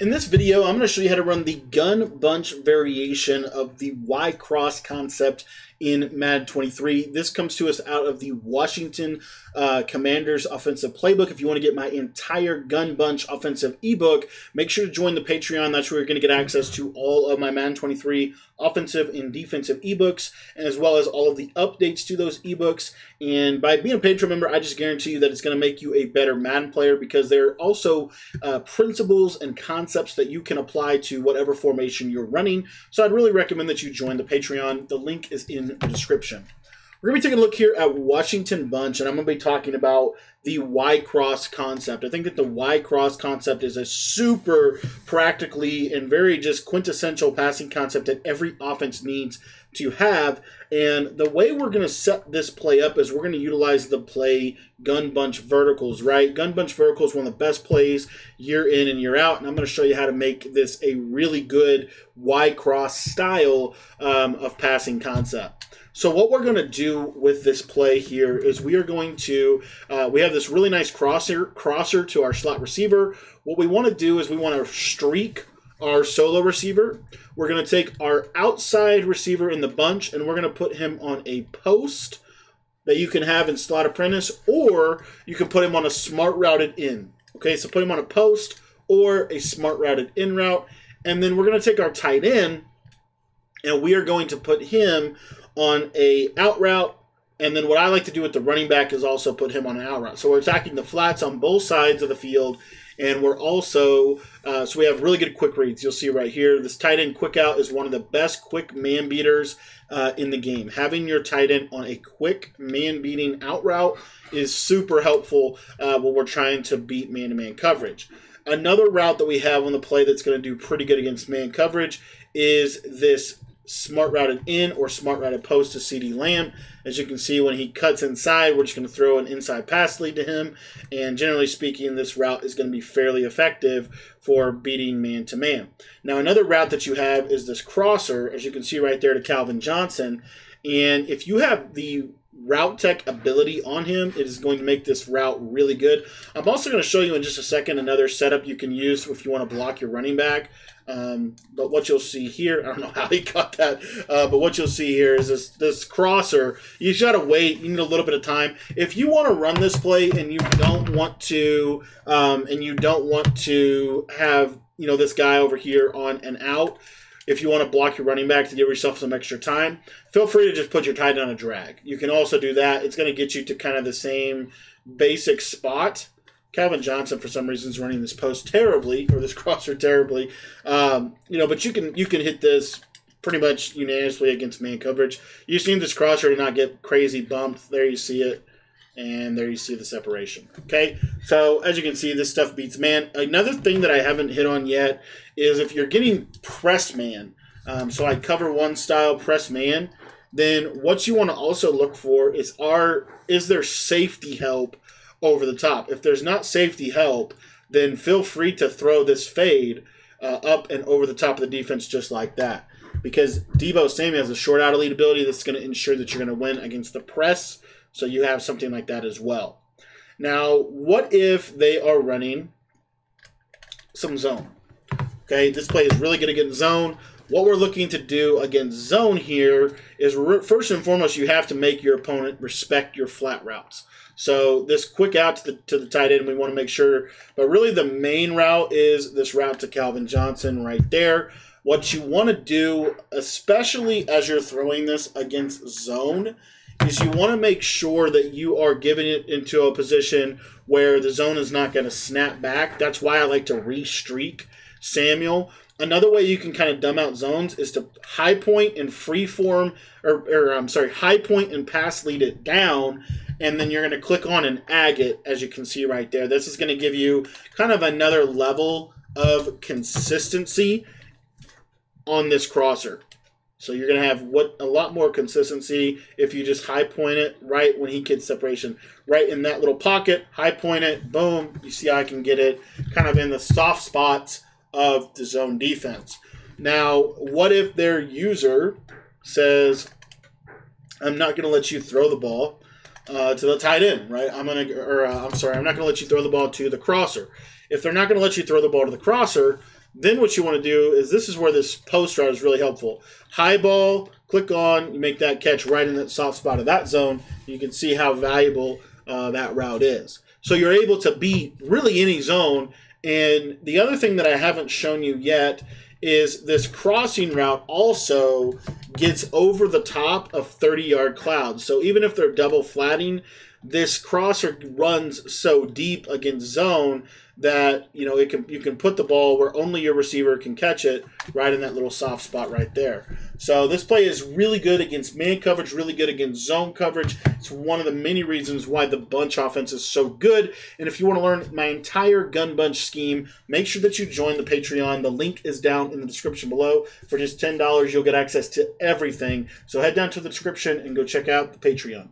In this video, I'm going to show you how to run the gun bunch variation of the Y cross concept in Madden 23. This comes to us out of the Washington uh, Commanders offensive playbook. If you want to get my entire gun bunch offensive ebook, make sure to join the Patreon. That's where you're going to get access to all of my Madden 23 offensive and defensive ebooks, as well as all of the updates to those ebooks. And by being a Patreon member, I just guarantee you that it's going to make you a better Madden player because there are also uh, principles and concepts that you can apply to whatever formation you're running. So I'd really recommend that you join the Patreon. The link is in the description. We're going to be taking a look here at Washington Bunch, and I'm going to be talking about the Y cross concept. I think that the Y cross concept is a super practically and very just quintessential passing concept that every offense needs to have. And the way we're going to set this play up is we're going to utilize the play gun bunch verticals, right? Gun bunch verticals one of the best plays year in and year out. And I'm going to show you how to make this a really good Y cross style um, of passing concept. So what we're going to do with this play here is we are going to, uh, we have this really nice crosser, crosser to our slot receiver. What we want to do is we want to streak our solo receiver. We're going to take our outside receiver in the bunch and we're going to put him on a post that you can have in slot apprentice or you can put him on a smart routed in. Okay, so put him on a post or a smart routed in route. And then we're going to take our tight end and we are going to put him on a out route. And then what I like to do with the running back is also put him on an out route. So we're attacking the flats on both sides of the field. And we're also, uh, so we have really good quick reads. You'll see right here, this tight end quick out is one of the best quick man beaters uh, in the game. Having your tight end on a quick man beating out route is super helpful uh, when we're trying to beat man to man coverage. Another route that we have on the play that's going to do pretty good against man coverage is this smart routed in or smart routed post to CeeDee Lamb. As you can see, when he cuts inside, we're just going to throw an inside pass lead to him. And generally speaking, this route is going to be fairly effective for beating man to man. Now, another route that you have is this crosser, as you can see right there to Calvin Johnson. And if you have the route tech ability on him, it is going to make this route really good. I'm also going to show you in just a second another setup you can use if you want to block your running back. Um, but what you'll see here, I don't know how he got that, uh, but what you'll see here is this this crosser. You just gotta wait. You need a little bit of time. If you want to run this play and you don't want to, um, and you don't want to have you know this guy over here on an out. If you want to block your running back to give yourself some extra time, feel free to just put your tight end on a drag. You can also do that. It's going to get you to kind of the same basic spot Calvin Johnson for some reason is running this post terribly or this crosser terribly. Um, you know, but you can you can hit this pretty much unanimously against man coverage. You just need this crosser to not get crazy bumped. There you see it. And there you see the separation. Okay, so as you can see, this stuff beats man. Another thing that I haven't hit on yet is if you're getting press man. Um, so I cover one style press man. Then what you want to also look for is are is there safety help over the top. If there's not safety help, then feel free to throw this fade uh, up and over the top of the defense just like that. Because Deebo Samuel has a short out elite ability that's going to ensure that you're going to win against the press. So you have something like that as well. Now, what if they are running some zone? Okay, this play is really get in zone. What we're looking to do against zone here is first and foremost, you have to make your opponent respect your flat routes. So this quick out to the, to the tight end, we want to make sure. But really, the main route is this route to Calvin Johnson right there. What you want to do, especially as you're throwing this against zone, is you want to make sure that you are giving it into a position where the zone is not going to snap back. That's why I like to re-streak Samuel. Another way you can kind of dumb out zones is to high point and free form, or, or I'm sorry, high point and pass lead it down, and then you're going to click on an agate, as you can see right there. This is going to give you kind of another level of consistency on this crosser. So you're going to have what a lot more consistency if you just high point it right when he gets separation, right in that little pocket, high point it, boom. You see I can get it kind of in the soft spots of the zone defense. Now, what if their user says, I'm not going to let you throw the ball uh, to the tight end, right? I'm gonna, or uh, I'm sorry, I'm not gonna let you throw the ball to the crosser. if they're not going to let you throw the ball to the crosser, then what you want to do is this is where this post route is really helpful. High ball, click on, you make that catch right in that soft spot of that zone. You can see how valuable uh, that route is. So you're able to beat really any zone. And the other thing that I haven't shown you yet is this crossing route also gets over the top of 30 yard clouds. So even if they're double flatting, this crosser runs so deep against zone that you know it can you can put the ball where only your receiver can catch it right in that little soft spot right there. So this play is really good against man coverage, really good against zone coverage. It's one of the many reasons why the bunch offense is so good. And if you want to learn my entire gun bunch scheme, make sure that you join the Patreon. The link is down in the description below. For just $10, you'll get access to everything. So head down to the description and go check out the Patreon.